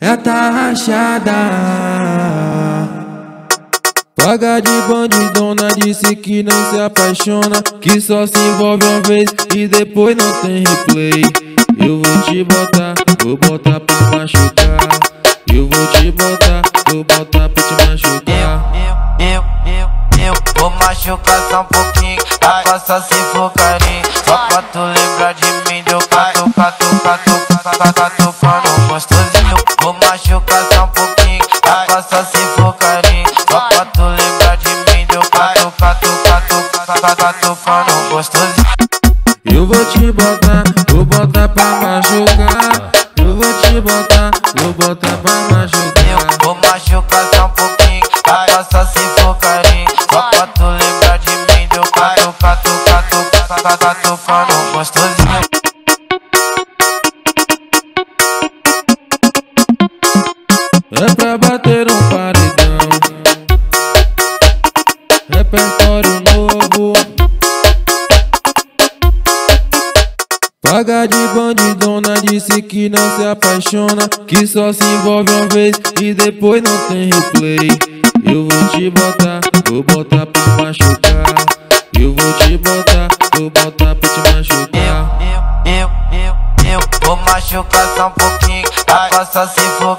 É tá rachada. Paga de bandidona, disse que não se apaixona, que só se envolve uma vez e depois não tem replay. Eu vou te botar, vou botar pra machucar. Eu vou te botar, vou botar pra te machucar. Eu, eu, eu, eu vou machucar só um pouquinho, faça se for carinho. Só pra tu lembrar de mim, deu cato, cato, cato, cato, quando quando gostosinho. Eu vou te botar, vou botar pra machucar. Apaixona, que só se envolve uma vez e depois não tem replay. Eu vou te botar, vou botar pra machucar. Eu vou te botar, vou botar pra te machucar. Eu, eu, eu, eu vou machucar só um pouquinho, faça se for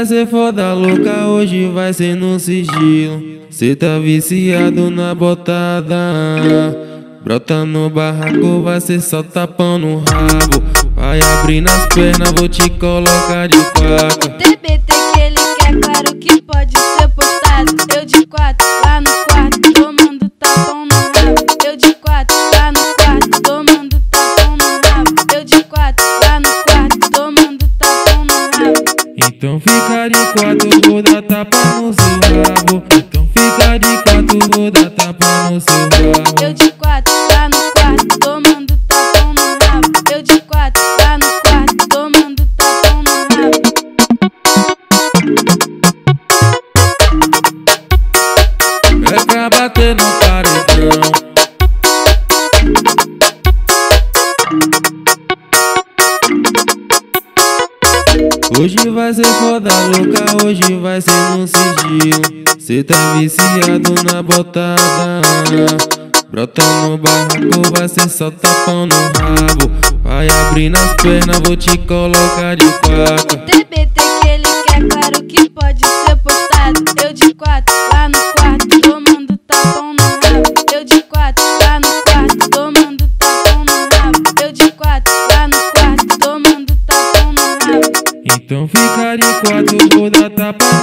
vai ser foda louca, hoje vai ser no sigilo. Cê tá viciado na botada. Brota no barraco, vai ser só tapão no rabo. Vai abrir nas pernas, vou te colocar de quatro. Quatro, Hoje vai ser foda louca, hoje vai ser no sigilo. Cê tá viciado na botada. Brota no barraco, vai ser só tapão no rabo. Vai abrir nas pernas, vou te colocar de quatro. Quatro, vou dar tapa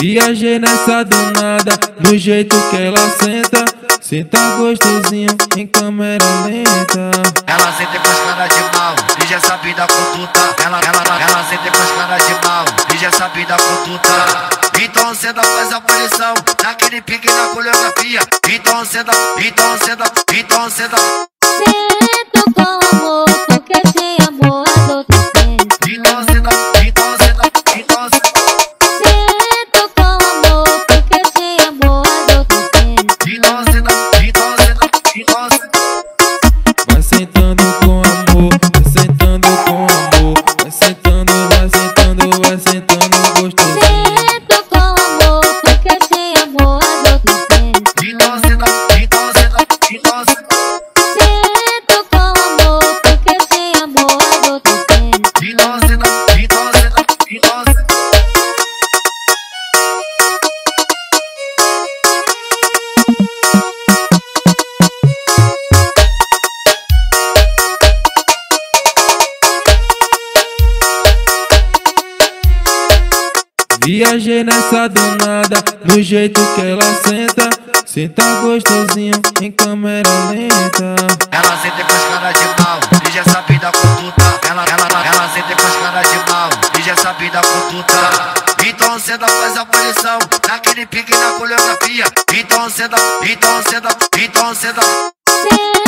Viajei nessa danada, do jeito que ela senta. Senta gostosinho em câmera lenta. Ela sente com as caras de mal, e já sabe da conduta. Ela, ela, ela sente com as caras de mal, e já sabe da conduta. Então ceda faz a posição, naquele pique na coreografia. Então ceda, então ceda, então ceda. Sinto Viajei nessa danada, no jeito que ela senta. Senta gostosinho em câmera lenta. Ela sente com as caras de mal, e já sabe da conduta. Ela, ela, ela sente com as caras de mal, e já sabe da conduta. Então cê faz a posição, naquele pique na coreografia. Então cê então cê então cê Sento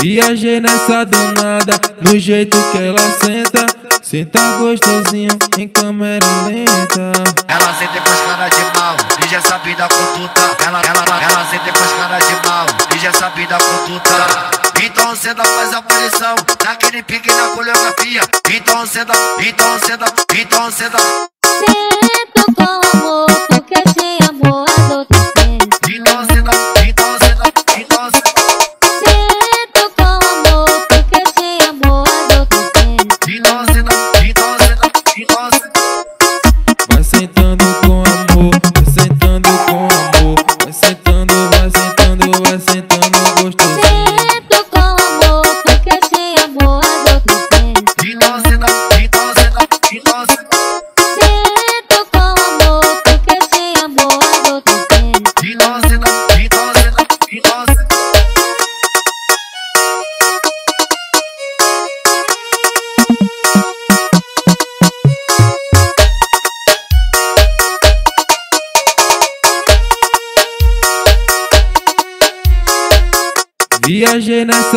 Viajei nessa danada No jeito que ela senta Senta gostosinho em câmera lenta Ela sente com as caras de mal, e já sabe da conduta. Ela, ela, ela sente com as caras de mal, e já sabe da conduta. Então cê faz a posição, naquele pique na coreografia. Então cê então cê então cê Sento com amor, porque sem amor a dor tem então cê então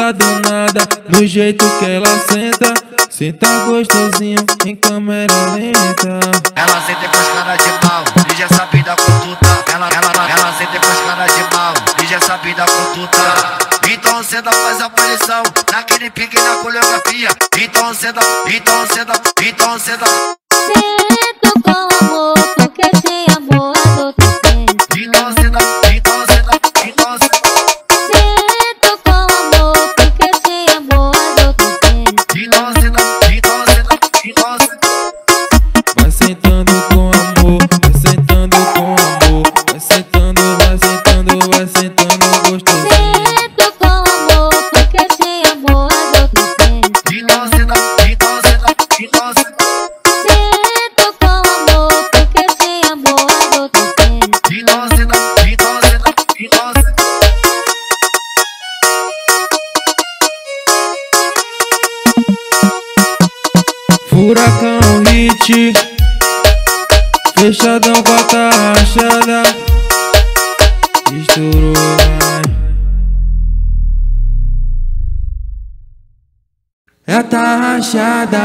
Nessa danada No jeito que ela senta Senta gostosinho em câmera lenta Ela sente com as caras de mal, e já sabe da conduta. Ela, ela, ela sente com as caras de mal, e já sabe da conduta. Então cê faz a posição, naquele pique na coreografia. Então cê então cê então cê Sento tarraxada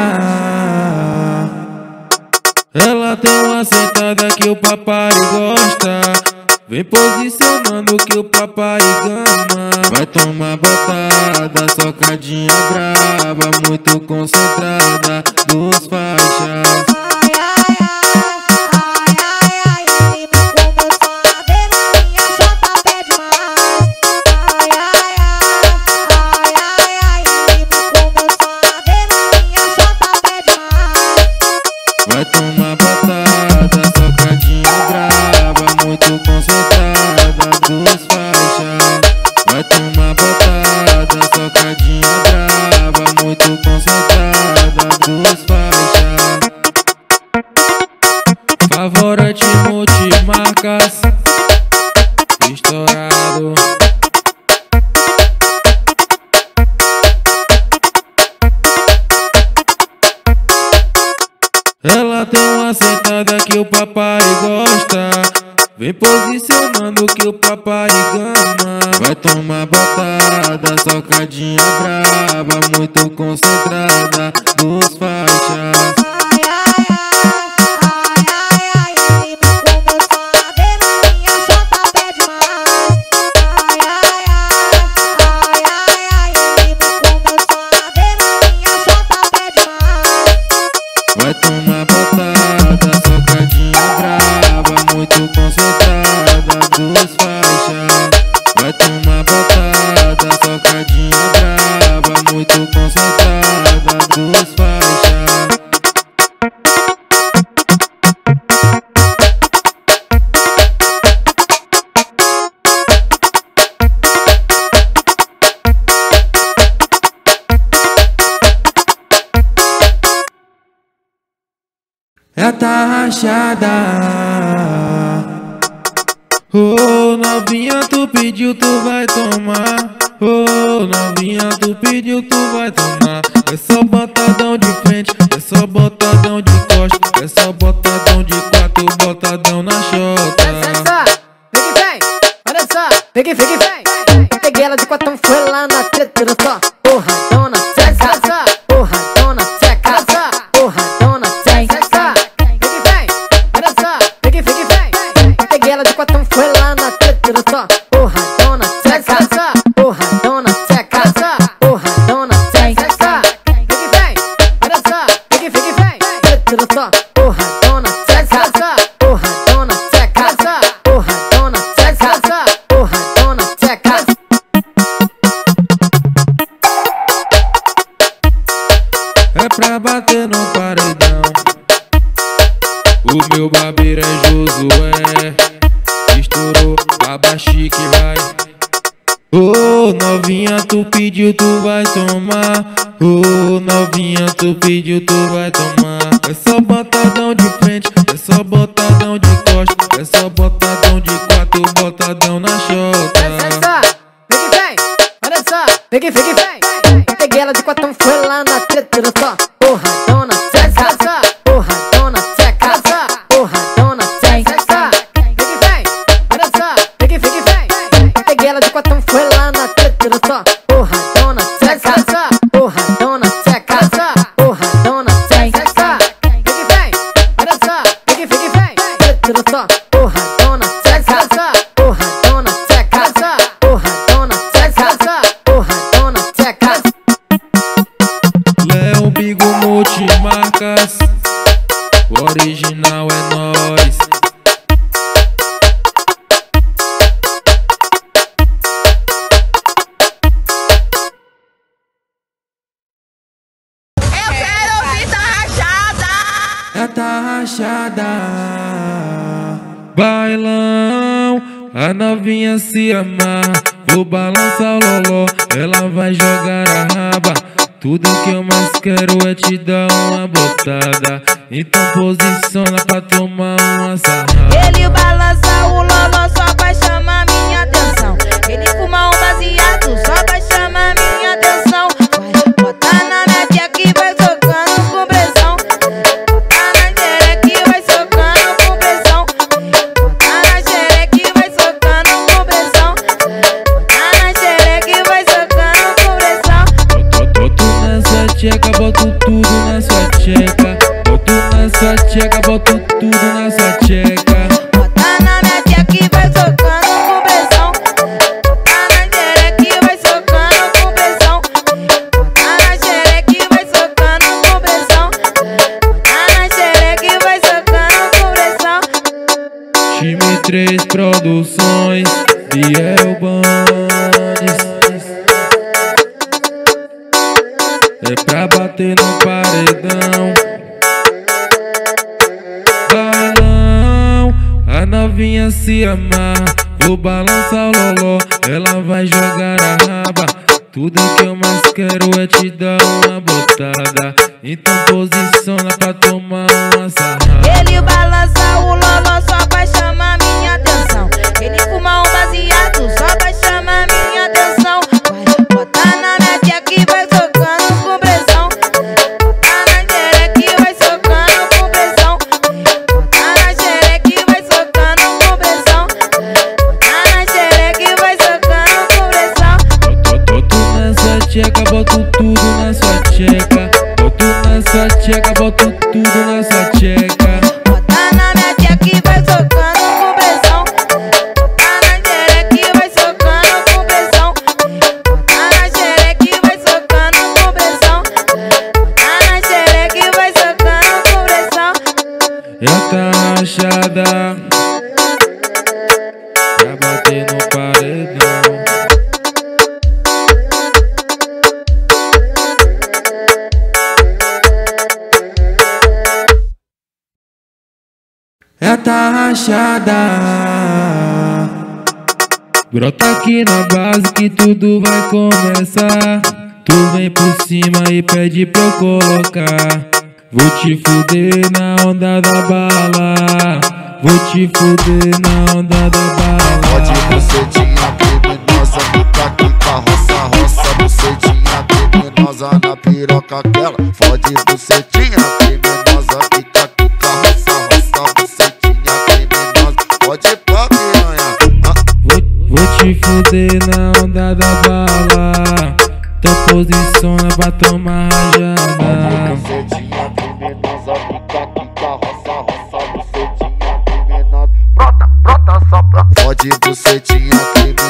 Ela tem uma sentada que o papai gosta. Vem posicionando que o papai gama. Vai tomar botada, socadinha braba Muito concentrada, duas faixas Avorante multimarcas Estourado. Ela tem uma sentada que o papai gosta. Vem posicionando que o papai gama Vai tomar batada, socadinha braba Muito concentrada nos faixas na novinha, tu pediu, tu vai tomar É só botadão de frente, é só botadão de costa É só botadão de quatro, botadão na chota. Vem que vem, olha só, vem que vem, vem Peguei ela de quatro, foi lá na treta, tirou só. novinha, tu pediu, tu vai tomar. Ô oh, novinha, tu pediu, tu vai tomar. É só botadão de frente, é só botadão de costa, é só botadão de quatro, botadão na chota. Olha só, vem vem, olha só, vem que vem, vem. Peguei ela de quatro, foi lá na treta, olha só. tá rachada. Bailão, a novinha se amarra. Vou balançar o loló, ela vai jogar a raba. Tudo que eu mais quero é te dar uma botada. Então posiciona pra tomar uma sarra. Ele balança o loló. novinha se amarra Vou balançar o loló, ela vai jogar a raba. Tudo que eu mais quero é te dar uma botada. Então posiciona pra tomar uma sarrada Ele balança esa checa. Rachada. Brota aqui na base que tudo vai começar. Tu vem por cima e pede pra eu colocar. Vou te fuder na onda da bala. Vou te fuder na onda da bala. Pode bucetinha criminosa, fica aqui com a roça, roça, bucetinha criminosa na piroca aquela. Fode bucetinha fuder na onda da bala. Então posiciona pra tomar rajada. bucetinha criminosa, fica aqui com a roça, roça, bucetinha criminosa. Brota, brota só pra. Fode bucetinha criminosa,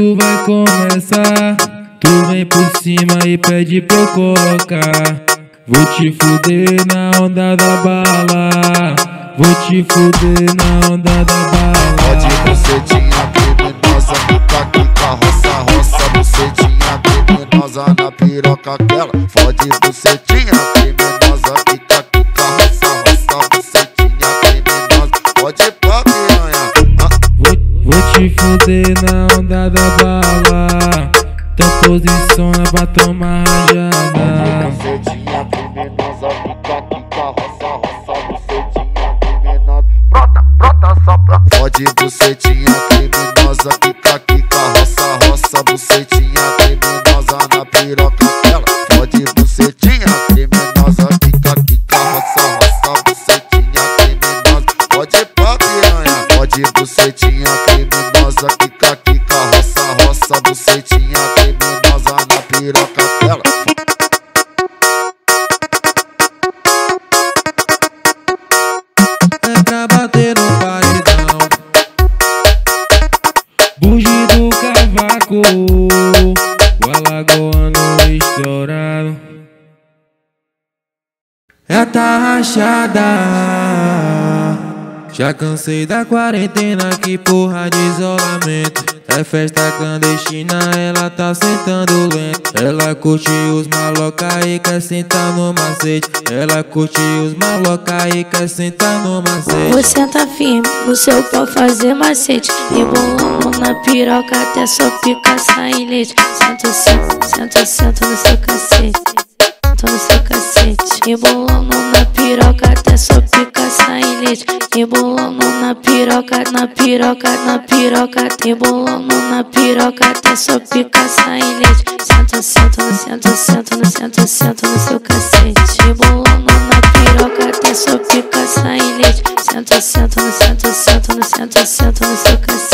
tudo vai começar. Tu vem por cima e pede pra eu colocar. Vou te fuder na onda da bala. Vou te fuder na onda da Pode bala. bucetinha criminosa, fica com a roça, roça, bucetinha criminosa na piroca aquela. Fode bucetinha criminosa, te fuder na onda da bala. Então posiciona pra tomar rajada. bucetinha criminosa, fica aqui com a roça, roça, bucetinha criminosa. Brota, brota só pra. Fode bucetinha criminosa, fica aqui Já cansei da quarentena, que porra de isolamento. É festa clandestina, ela tá sentando lento. Ela curte os maloca e quer sentar no macete. Ela curte os maloca e quer sentar no macete. Você tá firme, o seu pau fazer macete Rebolando na piroca até sua pica sair leite Senta, senta, senta, senta no seu cacete No seu cacete. Rebolando na piroca até sua pica sair leite Rebolando na piroca, na piroca, na piroca. Rebolando na piroca até sua pica sair leite Senta, senta, senta, senta, senta, senta no seu cacete. Rebolando na piroca até sua pica sair leite Senta, senta, senta, senta, senta, senta no seu cacete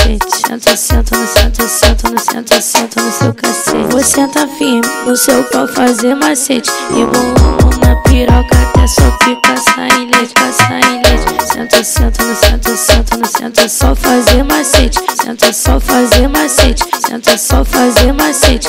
Senta, no senta, senta, no senta, senta no seu cacete. Você tá firme, o seu pau fazer macete. Rebolando na piroca até sua pica sair leite, pra sair leite. Senta, senta, no senta, senta, no senta, só fazer macete. Senta, só fazer macete. Senta, só fazer macete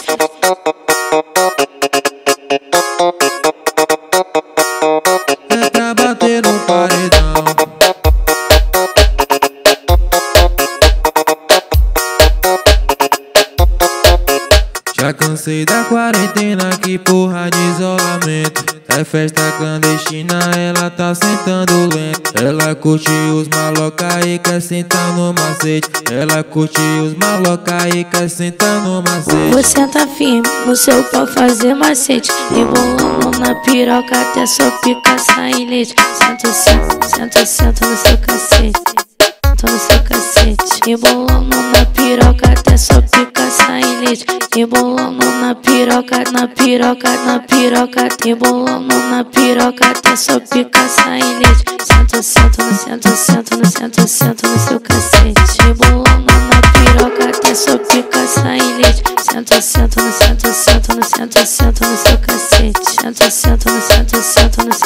cansei da quarentena, que porra de isolamento. É festa clandestina, ela tá sentando lento. Ela curte os maloca e quer sentar no macete. Ela curte os maloca e quer sentar no macete. Você tá firme, o seu pau fazer macete Rebolando na piroca até sua pica sair leite Senta, senta, senta, senta no seu cacete no seu cacete. Rebolando na piroca até só pica sai leite. Rebolando na piroca, na piroca, na piroca. Rebolando na piroca até só pica sai leite. Senta, senta no senta, senta no senta, senta no seu cacete. Rebolando na piroca até só pica sai leite. Senta, senta no senta, senta no senta, senta no seu cacete. Senta, senta no senta,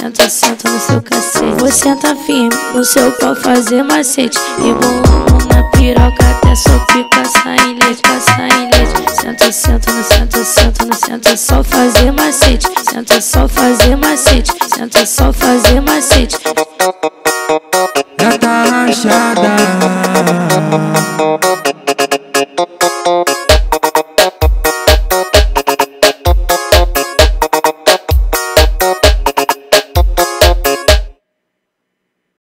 senta senta, no seu cacete. Vou sentar firme no seu pau fazer macete. Rebolando na piroca até só pica sai leite, sai leite. Senta, senta no senta, senta no senta, só fazer macete. Senta, só fazer macete. Senta, só fazer macete. Já tá